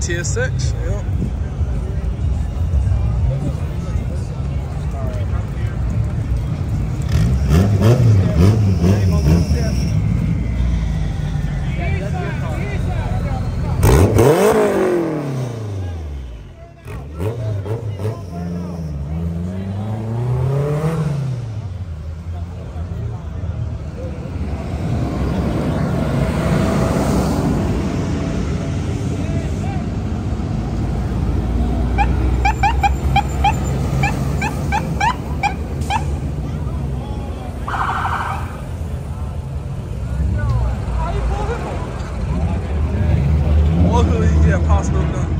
tier six. Yep. Maßnahmen da.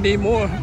Need more.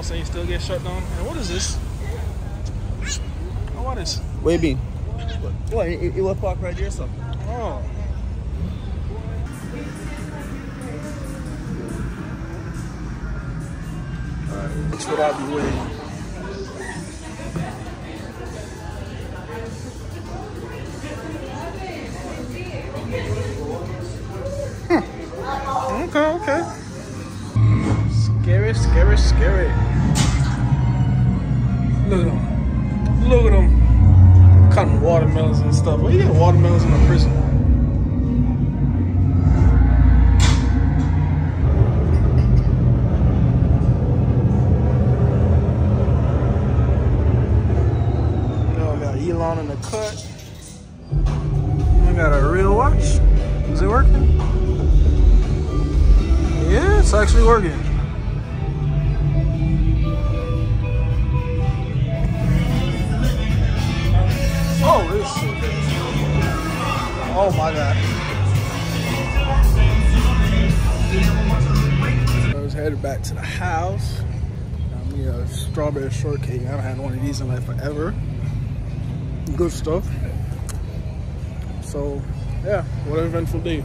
All of a sudden you still get shut down. And what is this? Oh, what is? Where you been? What? It, it was parked right there, so. Oh. That's what I'll be waiting. Scary, scary, scary. Look at them. Look at them. Cutting watermelons and stuff. You get watermelons in a prison? Haven't had one of these in like forever. Good stuff. So, yeah, what an eventful day.